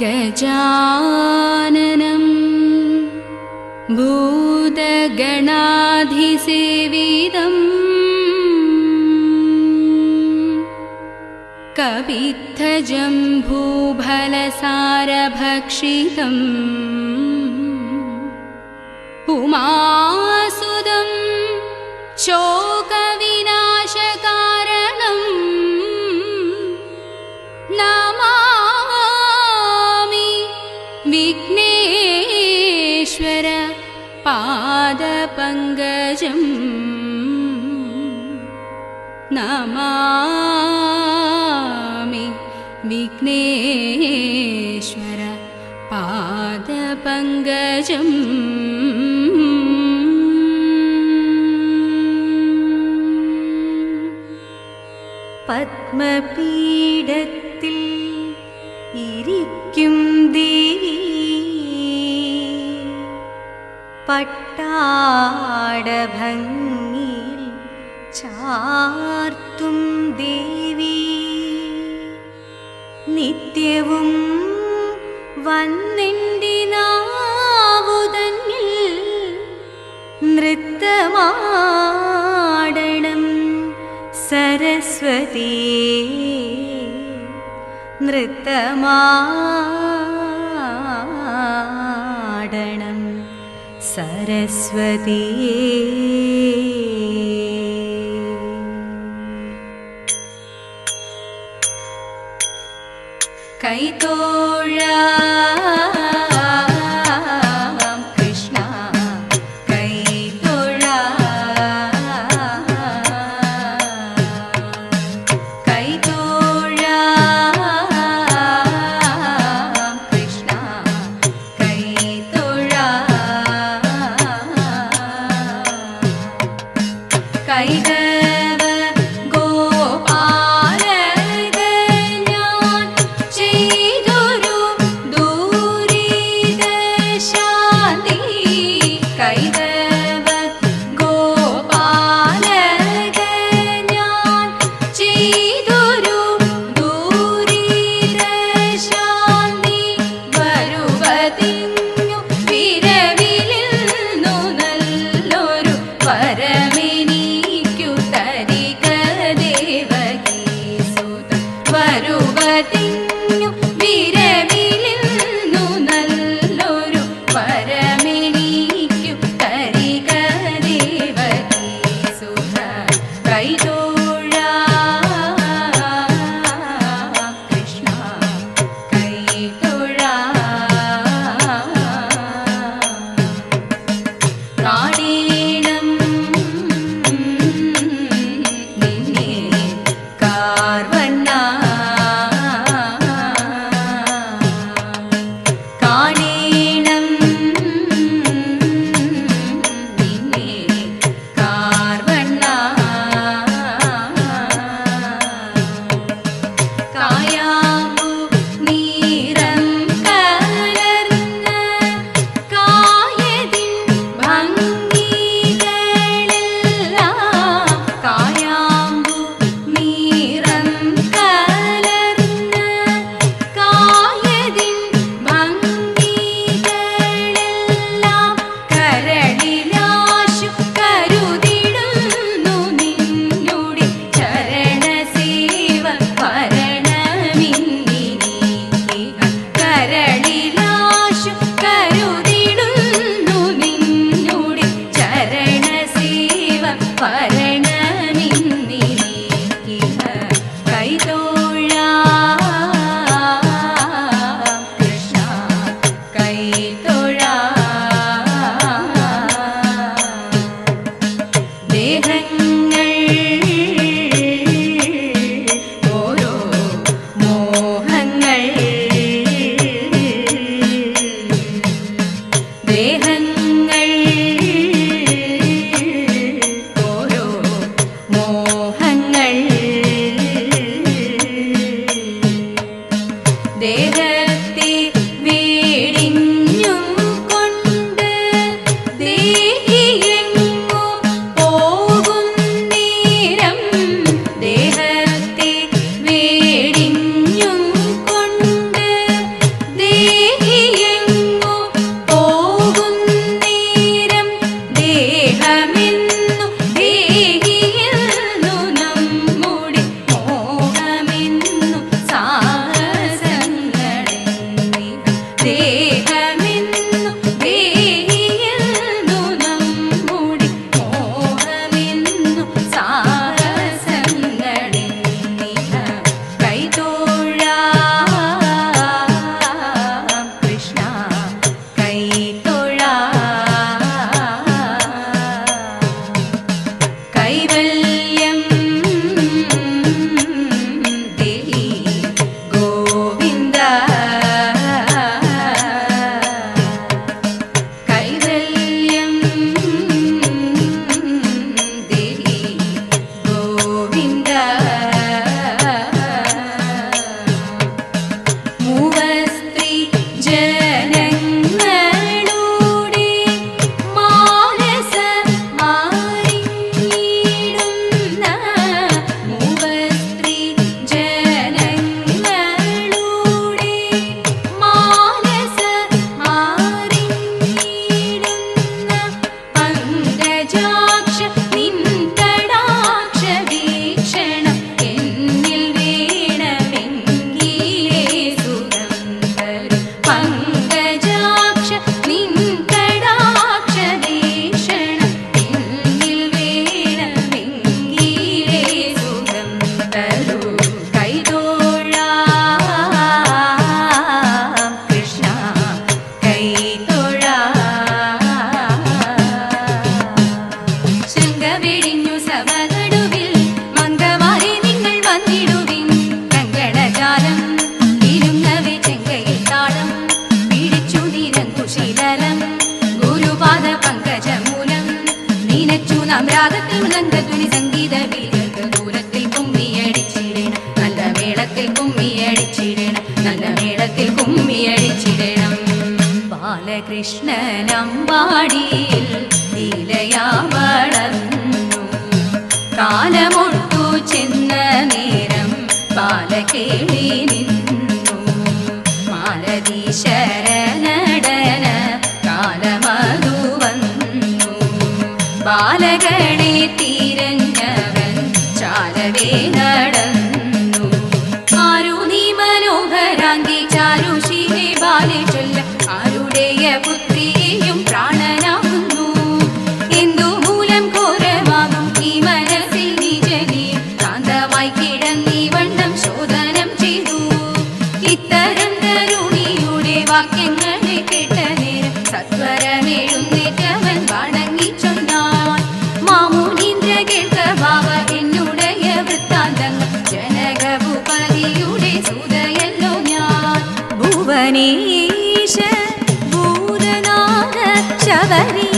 गजाननम् भूतगणाधिसेवितम् कपित्थजम्भूलसारभक्षितम् पुमासुदम् വിഘ്നേശ്വര പാദപങ്കജം നമാമി. വിഘ്നേശ്വര പാദപങ്കജം. പത്മപീഠത്തിൽ ഇരിക്കും പട്ടാടഭംഗിയിൽ ചാർത്തും ദേവി. നിത്യവും വന്നിണ്ടിനാവുതന്നിൽ നൃത്തമാടണം സരസ്വതി. നൃത്തമാ सरस्वती। कैतो ബാലകൃഷ്ണനമ്പാടിയിൽ ലീലയാ കാലമൊട്ടു ചെന്ന നേരം ബാലകേളി നിന്നു. മാലതീശരനടന കാലമതു വന്നു. ബാലകളെ തീരഞ്ഞവൻ ചാരവേല शबरीश भूरनाग शबरी